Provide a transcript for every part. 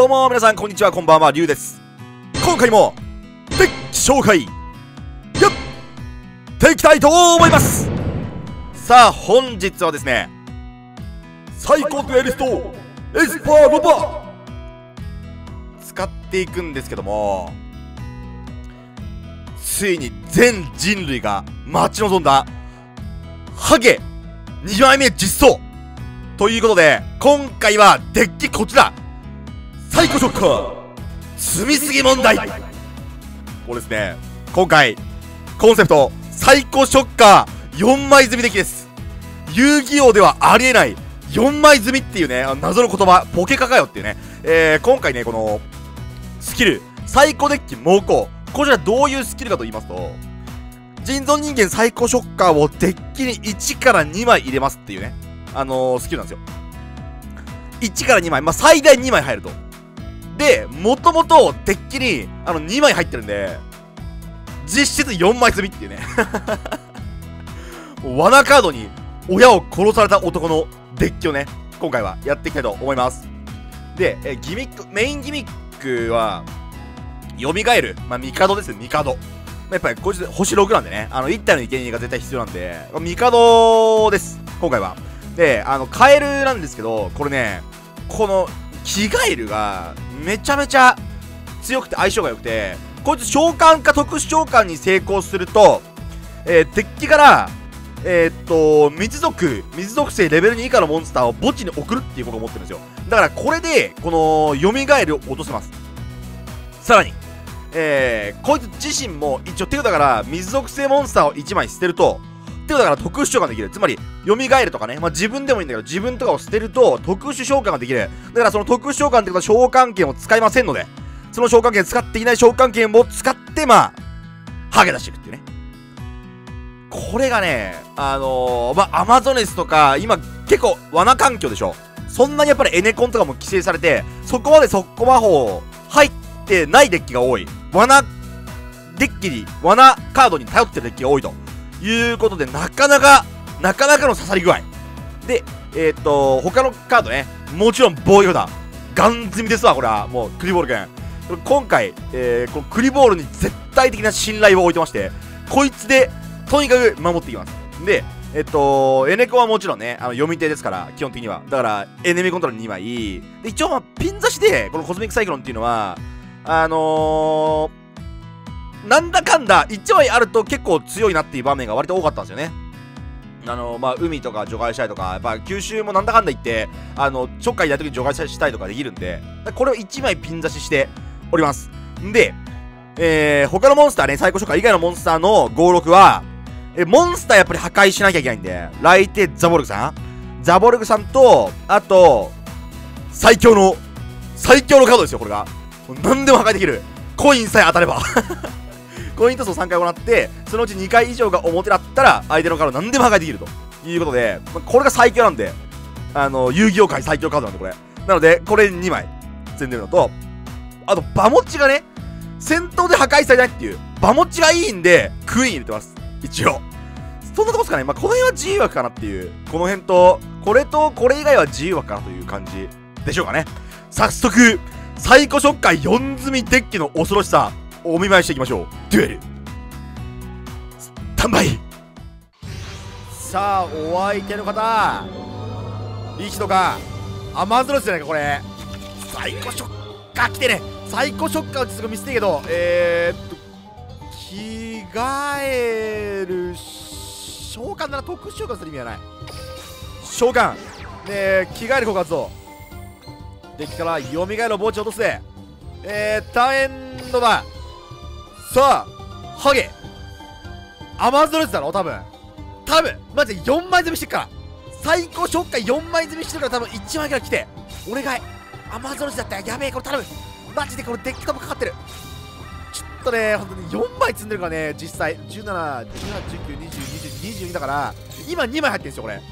どうも皆さんこんにちはこんばんはりゅうです。今回もデッキ紹介やっていきたいと思います。さあ本日はですねサイコデュエリストエスパーロバ。使っていくんですけどもついに全人類が待ち望んだハゲ2枚目実装。ということで今回はデッキこちら。サイコショッカー。積みすぎ問題。これですね。今回コンセプトサイコショッカー。4枚積みデッキです。遊戯王ではありえない。4枚積みっていうね謎の言葉ポケカかよっていうね、えー、今回ねこのスキルサイコデッキ猛攻。こちらどういうスキルかと言いますと人造人間サイコショッカーをデッキに1から2枚入れますっていうね。あのー、スキルなんですよ。1から2枚まあ最大2枚入ると。でもともとデッキにあの2枚入ってるんで実質4枚積みっていうね。罠カードに親を殺された男のデッキをね今回はやっていきたいと思います。でえギミックメインギミックは蘇るまあ帝ですよ帝やっぱりこいつ星6なんでね。あの1体の生贄が絶対必要なんで。帝です今回は。であのカエルなんですけどこれねこのキガエルがめちゃめちゃ強くて相性が良くてこいつ召喚か特殊召喚に成功すると、えー、デッキからえー、っと水族水属性レベル2以下のモンスターを墓地に送るっていうことを持ってるんですよ。だからこれでこの蘇るを落とせます。さらにえー、こいつ自身も一応手札から水属性モンスターを1枚捨てると手札から特殊召喚できる。つまり蘇るとかね、まあ、自分でもいいんだけど自分とかを捨てると特殊召喚ができる。だからその特殊召喚ってことは召喚権を使いませんので。その召喚権使っていない召喚権を使ってまあハゲ出していくっていうね。これがねあのー、まあアマゾネスとか今結構罠環境でしょ。そんなにやっぱりエネコンとかも規制されてそこまで速攻魔法入ってないデッキが多い。罠デッキに罠カードに頼ってるデッキが多いと。いうことでなかなかなかなかの刺さり具合。でえー、っと他のカードね。もちろん防御だガン積みですわこれは。もうクリボール君今回、えー、このクリボールに絶対的な信頼を置いてましてこいつでとにかく守っていきます。でえっと、エネコはもちろんね、あの読み手ですから、基本的には。だから、エネミーコントロール2枚。で、一応、まあ、ピン刺しで、このコズミックサイクロンっていうのは、あの、なんだかんだ1枚あると結構強いなっていう場面が割と多かったんですよね。あの、まあ、海とか除外したりとか、やっぱ九州もなんだかんだ言って、あの、ちょっかいやるときに除外したりとかできるんで、これを1枚ピン刺ししております。んで、えー、他のモンスターね、サイコショッカー以外のモンスターの56は、え、モンスターやっぱり破壊しなきゃいけないんで、来イザボルグさんザボルグさんと、あと、最強の、最強のカードですよ、これが。何でも破壊できるコインさえ当たればコイントスを3回もらってそのうち2回以上が表だったら相手のカード何でも破壊できると。いうことで、まこれが最強なんであの遊戯王界最強カードなんでこれ。なのでこれ2枚積んでるのとあとバモッチがね戦闘で破壊されないっていうバモッチがいいんでクイーン入れてます。一応。そんなとこですかね。まあこの辺は自由枠かなっていう。この辺とこれとこれ以外は自由枠かなという感じでしょうかね。早速サイコショッカー4積みデッキの恐ろしさ。お見舞いしていきましょう。デュエル。スタンバイさあお相手の方。いい人か。アマゾロスじゃないかこれ。サイコショッカー来てね。サイコショッカーを実見せてけど。えー、っと着替える召喚なら特殊召喚する意味はない。召喚。で着替える告発を。デッキから蘇る墓地を落とすでえー、ターンエンドださあハゲ。アマゾルズだろ多分。多分マジで4枚積みしてっから。最高ショッカー4枚積みしてるから多分1枚から来て。お願いアマゾルズだったらやべえこれ頼む。マジでこれデッキともかかってる。ちょっとね本当に4枚積んでるからね実際。17、18、19、20、20、22だから。今2枚入ってるんですよこれ。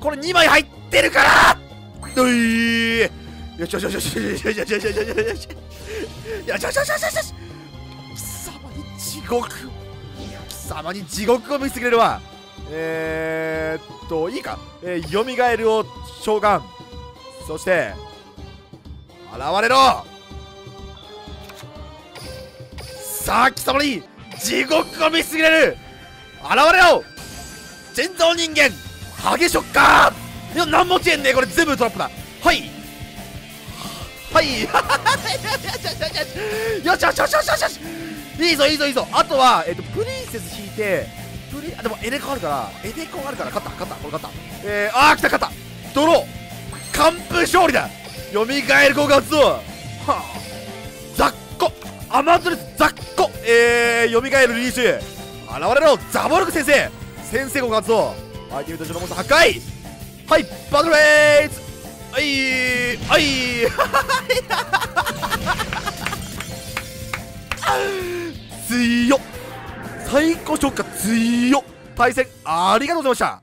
これ2枚入ってるから！ういよしよしよしよしよしよしよしよしよしよし。よしよしよしよしよし。貴様に地獄。貴様に地獄を見せてくれるわ。えー、っといいか、えー、蘇るを召喚そして現れろ！さあ貴様に地獄を見せてくれる！現れろ！人造人間ハゲショッカー！いや何もちえんねこれ全部トラップだ。はい。はい。よ しよしよしよしよしよし。いいぞいいぞいいぞ。あとは、えっと、プリンセス引いてプリあでもエネコあるからエネコあるから勝った勝ったこれ勝った。えー、あー来た勝った。ドロー。完封勝利だ。よみがえる効果発動はあ。ザッコアマゾネスザッコえー、よみがえるリリース。現れろザボルク先生。先生効果発動相手見たのモンスター破壊。はいバトルフェイズ。はいはい。強最高ショッカー強対戦ありがとうございま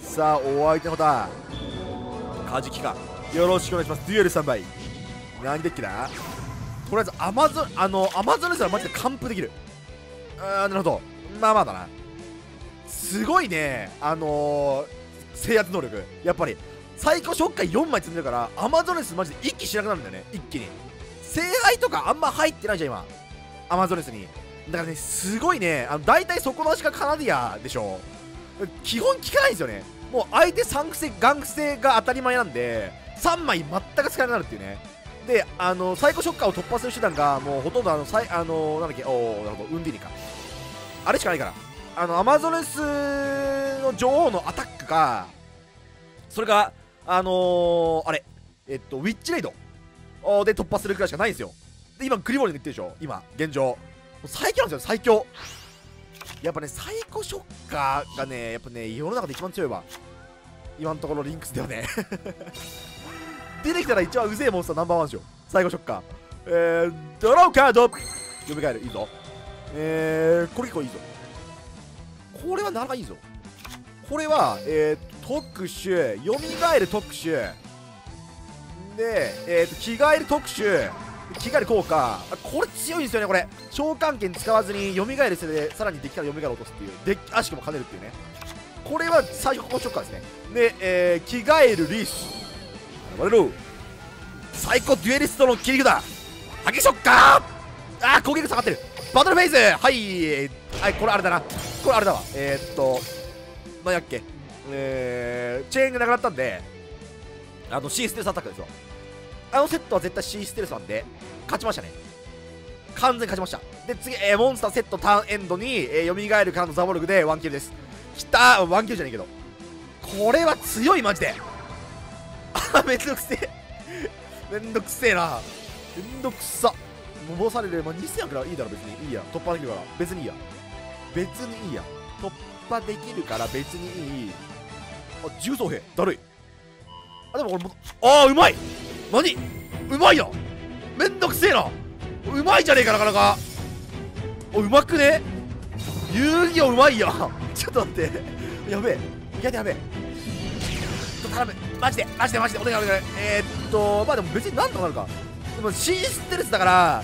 した。さあお相手の方カジキか。よろしくお願いします。デュエル3倍。何デッキだ？とりあえずアマゾンあのアマゾンですらマジで完封できる。あーなるほど。まあまあだな。すごいね。あのー、制圧能力。やっぱり。最高ショッカー4枚積んでるからアマゾネスマジで一気しなくなるんだよね。一気に。聖杯とかあんま入ってないじゃん今。アマゾネスに。だからねすごいねあの大体底なしかカナディアでしょ。基本効かないんですよね。もう相手3癖ガン癖が当たり前なんで3枚全く使えなくなるっていうね。であのサイコショッカーを突破する手段がもうほとんどあのさいあのなんだっけおおなるほどウンディニか。あれしかないから。あのアマゾネスの女王のアタックかそれがあのー、あれえっとウィッチレイド。で突破するくらいしかないんですよ。で今グリボルに言ってるでしょ？今現状。最強なんですよ最強。やっぱねサイコショッカーがねやっぱね世の中で一番強いわ。今のところリンクスではね。出てきたら一番うぜえモンスターナンバーワンでしょサイコショッカー。えー、ドローカード。蘇る。いいぞ。えー、これ結構いいぞ。これはなかなかいいぞ。これはえー、特殊。蘇る特殊。で、えーと、着替える特殊。着替える効果。これ強いんですよねこれ。召喚剣使わずに蘇るせいでさらにデッキから蘇る落とすっていう。デッキ足も兼ねるっていうね。これは最初ここショッカーですね。で、えー、着替えるリース。我々最高デュエリストの切り札。激ショッカーあー攻撃下がってる。バトルフェイズ。はい。はいこれあれだな。これあれだわ。えー、っと何やっけ。えー、チェーンがなくなったんであの C ステルスアタックですよ。あのセットは絶対 C ステルスなんで勝ちましたね。完全勝ちました。で次、えー、モンスターセットターンエンドに、えー、蘇るからのザボルグでワンキルです。きたワンキルじゃねえけど。これは強いマジで。あめんどくせえ。めんどくせえな。めんどくさ。戻される。まあ2000やからいいだろ別に。いいや。突破できるから。別にいいや。別にいいや。突破できるから別にいい。あ重装兵。だるい。あでもこれもああうまい何？うまいなめんどくせえな。うまいじゃねえかなかなか。おうまくね？遊戯王うまいや ちょっと待って。やべえ。ややべえ。ちょっと頼む。マジで。マジでマジで。お願いお願い。えー、っとまあでも別になんとかなるか。でもシーステルスだから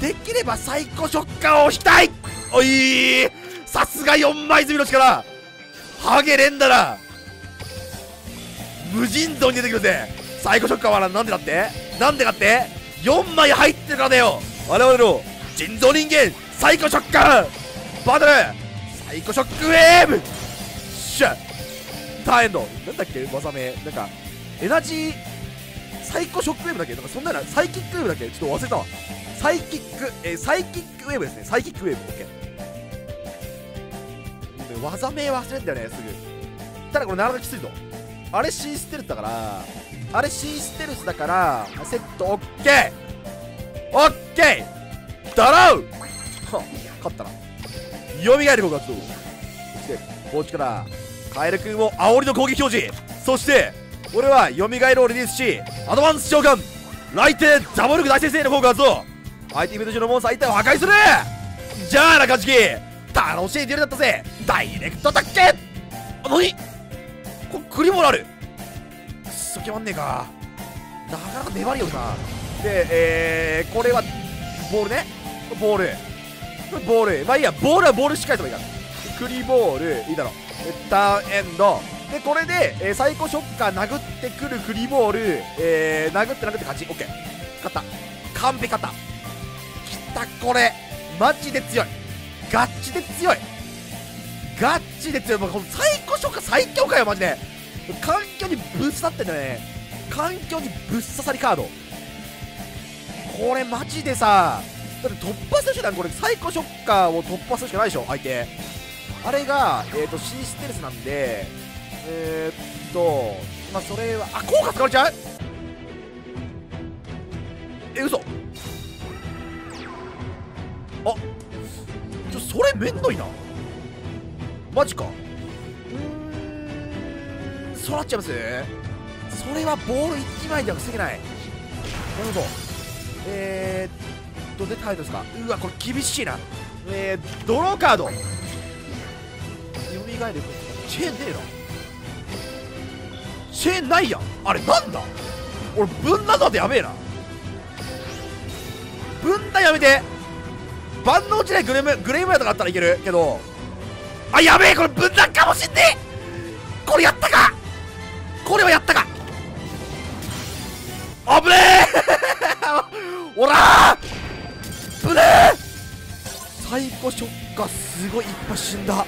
できればサイコショッカーを引きたい。おいさすが4枚積みの力。ハゲれんだな。無尽蔵に出てくるぜ。サイコショッカーはなんでだって？なんでかって？4枚入ってるからだよ。我々の人造人間サイコショッカー。バトルサイコショックウェーブ。シャターエンド。なんだっけ？技名。なんかエナジーサイコショックウェーブだっけ？なんかそんなよサイキックウェーブだっけ？ちょっと忘れたわ。サイキック、えー、サイキックウェーブですね。サイキックウェーブ。オッケー。技名忘れんだよねすぐ。ただこれなかなかきついぞ。あれ C ステルスだからあれ C ステルスだからセットオッケー。オッケー。ドロー。は勝ったな。蘇る効果発動そしてこっちからカエル君を煽りの攻撃表示。そして俺は蘇るをリリースしアドバンス召喚。来帝ザボルグ大先生の効果発動相手イベント中のモンスター一体を破壊する。じゃあなカジキ楽しいデュエルだったぜ。ダイレクトタッケ。あ何こクリモラル決まんねえか。なかなか粘りよさでえー、これはボールね。ボール。ボール。まあいいや。ボールはボールしっかりとばいいからクリボール。いいだろ。ターンエンド。でこれで、えー、サイコショッカー殴ってくるクリボール、えー、殴って殴って勝ち。オッケー。勝った。完璧勝った。きたこれ。マジで強い。ガッチで強い。ガッチで強い。もうこの最高ショッカー最強かよマジで。環境にぶっ刺さってんだよね。環境にぶっ刺さりカード。これマジでさだって突破する手段これサイコショッカーを突破するしかないでしょ相手。あれが、えーと、C ステルスなんでえー、っとまあそれはあ効果使われちゃう？え嘘。あちょそれめんどいな。マジか。そうなっちゃいますそれはボール1枚では防げない。なるほど。えー、っとでタイトですか。うわこれ厳しいな。えー、ドローカード。蘇るチェーンねえな。チェーンないや。んあれなんだ。俺ぶんなのでやべえな。ぶんだやめて。万能時代グレムグレイムヤとかあったらいけるけど。あやべえこれ分断かもしんねえ。これやったか。これはやったか。あぶねえ。おらー。ぶねえ。最高ショッカーすごいいっぱい死んだ。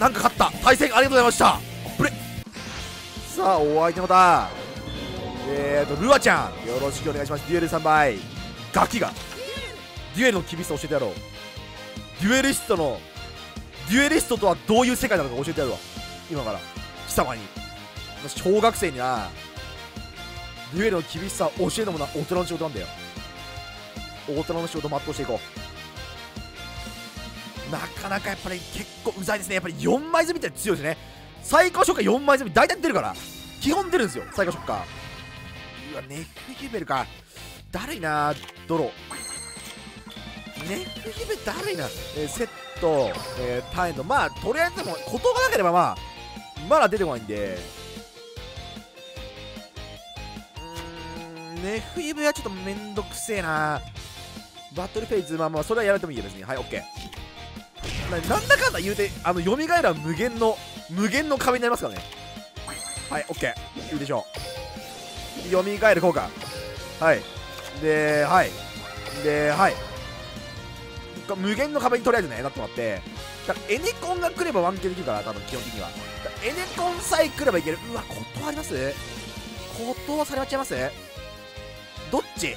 なんか勝った。対戦ありがとうございました。ぶれさあお相手のだえーとルアちゃん。よろしくお願いします。デュエル3倍ガキが。デュエルの厳しさ教えてやろう。デュエリストのデュエリストとはどういう世界なのか教えてやるわ。今から。貴様に。小学生にはデュエルの厳しさを教えるのもな大人の仕事なんだよ。大人の仕事を全うしていこう。なかなかやっぱり結構うざいですね。やっぱり4枚積みって強いですね。最高ショッカー4枚積み大体出るから。基本出るんですよ。最高ショッカーうわネフヒベルか。だるいなドロネフヒベだるいな、えー、セット、えー、タイのまあとりあえずでもことがなければまあまだ出てこないんで。ネフイブはちょっとめんどくせえな。バトルフェイズまあまあそれはやられてもいいですねはいオッケーなんだかんだ言うてあの蘇るは無限の無限の壁になりますからね。はいオッケーいいでしょう。蘇る効果。はい。ではい。ではい。無限の壁にとりあえずねなってもらって。だからエネコンが来ればワンキルできるから多分基本的には。エネコンさえ来ればいける。うわ断ります？断されちゃいます？どっち？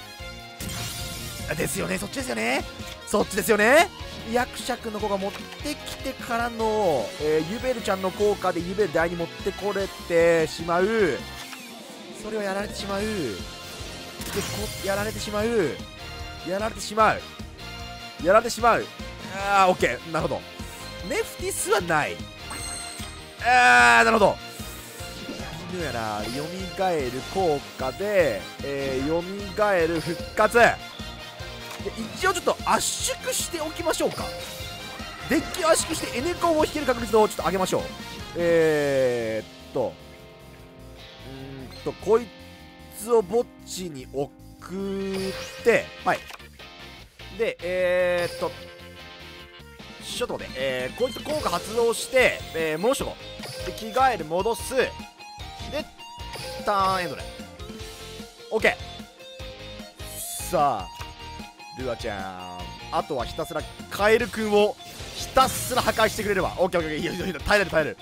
ですよね。そっちですよね。そっちですよね。役尺の子が持ってきてからの、えー、ユベルちゃんの効果でユベル台に持ってこれてしまう。それをやられてしまう。でこやられてしまう。やられてしまう。やられてしまう。ああオッケー。なるほど。ネフティスはない。ああなるほど。犬やらよみがえる効果で、えー、よみがえる復活で一応ちょっと圧縮しておきましょうかデッキを圧縮してエネコンを引ける確率をちょっと上げましょうえー、っとうんとこいつを墓地に送ってはいで、えー、っと、ちょっとね、えー、こいつ効果発動して、えー、戻しとこう。で、着替える、戻す。ターンエンドで。OK。さあ、ルアちゃん。あとはひたすらカエルくんをひたすら破壊してくれれば。OK、OK、いいよ、いいよ、耐えれる、耐える。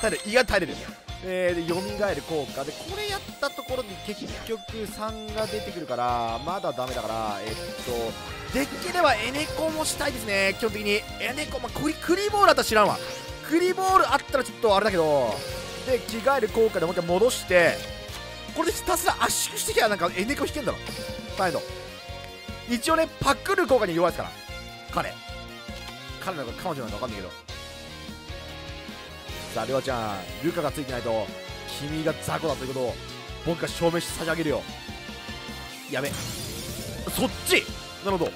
耐える、意外と耐えれる。えー、で、蘇る効果で、これやったところに結局3が出てくるから、まだダメだから、えっと、デッキではエネコもしたいですね基本的にエネコまあ、クリクリボールだったら知らんわクリボールあったらちょっとあれだけどで着替える効果でもう一回戻してこれでひたすら圧縮してきゃなんかエネコ引けんだろ。態度。一応ねパクる効果に弱いですから。彼。彼なのか彼女なのか分かんないけど。さあレワちゃんルカがついてないと君が雑魚だということを僕が証明して差し上げるよ。やべ。そっち。なるほど。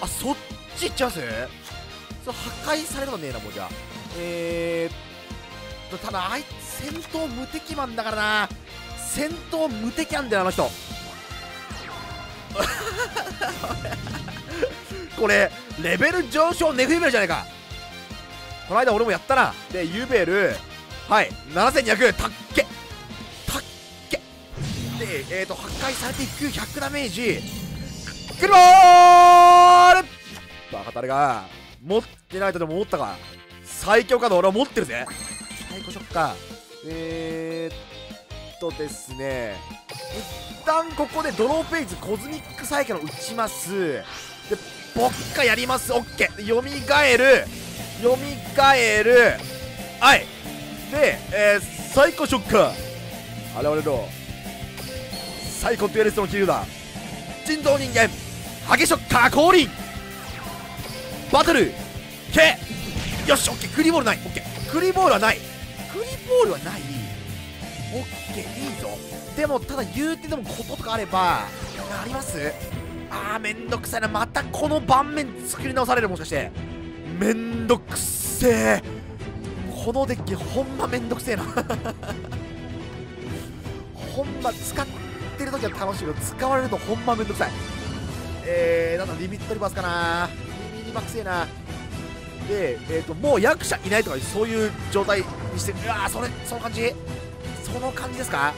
あそっち行っちゃうんす？そ破壊されるのねえなもうじゃあ。えー、っただあいつ戦闘無敵マンだからな。戦闘無敵なんだよあの人。これレベル上昇ネフユベルじゃないか。この間俺もやったな。でユベルはい7200たっけ。たっけ。でえっ、ー、と破壊されていく100ダメージ。クリボール。バカタレが持ってないとでも思ったか。最強カード俺は持ってるぜ。最高ショッカーえー、っとですね。一旦ここでドローページコズミックサイクルを打ちます。でボッカやります。オッケー。よみがえる。よみがえる。はい。で、えー、サイコショッカー現れろ。サイコとエレスの気流だ人造人間。ハゲショッカー降臨。バトル。け。よしオッケー。クリボールない。オッケー。クリボールはない。クリボールはない。オッケーいいぞ。でもただ言うてでもこととかあればあります。あーめんどくさいな。またこの盤面作り直されるもしかして。めんどくせえ。このデッキほんまめんどくせえな。ほんま使ってる時は楽しいけど使われるとほんまめんどくさい。えー、なんだリミットリバースかな。リミニバくせえな。で、えーと、もう役者いないとかそういう状態にしてうわーそれその感じ？その感じですか？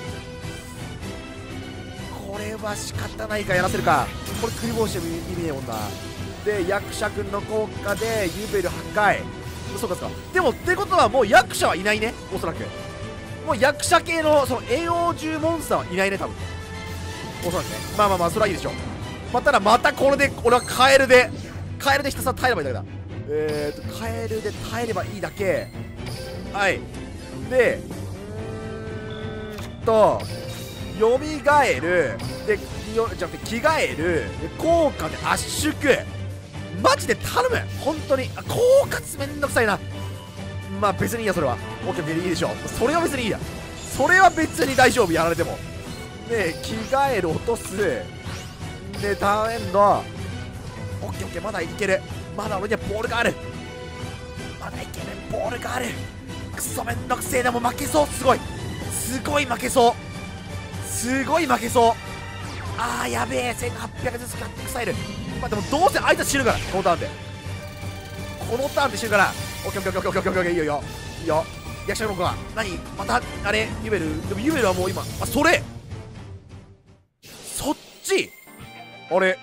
これは仕方ないかやらせるか。これクリボーしても意味ねえもんなで役者君の効果でユベル破壊そうかそうか。でもってことはもう役者はいないね。おそらく。もう役者系のその栄養獣モンスターはいないね多分。おそらくね。まあまあまあそれはいいでしょう。まあ、ただまたこれで俺はカエルでカエルでひたすら耐えればいいだけだ。えーとカエルで耐えればいいだけ。はい。でうんとよみがえる。でよじゃなくて着替える。で効果で圧縮。マジで頼む。本当に。あ効果めんどくさいな。まあ別にいいやそれは。OK いいでしょそれは別にいいや。それは別に大丈夫やられても。で着替える落とすでターンエンドオッケーオッケーまだいけるまだ俺にはボールがある。まだいけるボールがある。クソめんどくせえ。でも負けそう。すごい。すごい負けそう。すごい負けそう。あーやべえ。1800ずつ買ってくさえる。まあでもどうせあいつ死ぬから。このターンで。このターンで死ぬから。オッケーオッケーオッケーオッケーオッケーいいよいいよ。いいよ。役者の子が。何？またあれ？ユベルでもユベルはもう今。あそれ。そっち？あれ？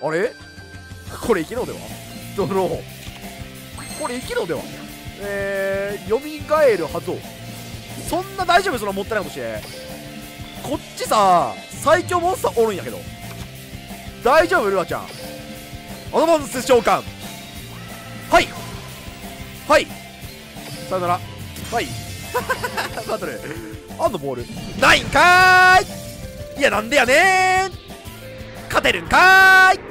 あれ？これ生きのでは？ドローこれ生きのでは？えー、よみえるはずそんな大丈夫？そのもったいないことして。こっちさ最強モンスターおるんやけど。大丈夫？ルアちゃん。アドバンス召喚。はい。はい。さよなら。はい。バトルあんのボール。ないんかーい！いやなんでやねー勝てるんかーい！